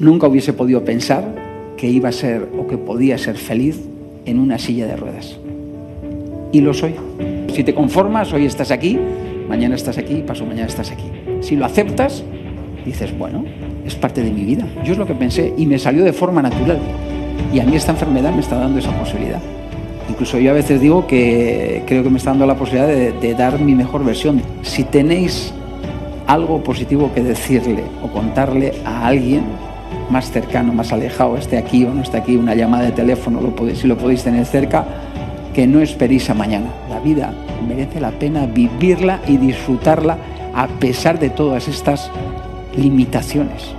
nunca hubiese podido pensar que iba a ser o que podía ser feliz en una silla de ruedas. Y lo soy. Si te conformas, hoy estás aquí, mañana estás aquí, paso mañana estás aquí. Si lo aceptas, dices, bueno, es parte de mi vida. Yo es lo que pensé y me salió de forma natural. Y a mí esta enfermedad me está dando esa posibilidad. Incluso yo a veces digo que creo que me está dando la posibilidad de, de dar mi mejor versión. Si tenéis algo positivo que decirle o contarle a alguien más cercano, más alejado, esté aquí o no esté aquí, una llamada de teléfono, lo si lo podéis tener cerca, que no esperéis a mañana. La vida merece la pena vivirla y disfrutarla a pesar de todas estas limitaciones.